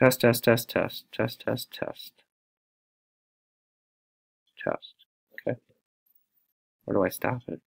Test, test, test, test, test, test, test. Test. Okay. Where do I stop it?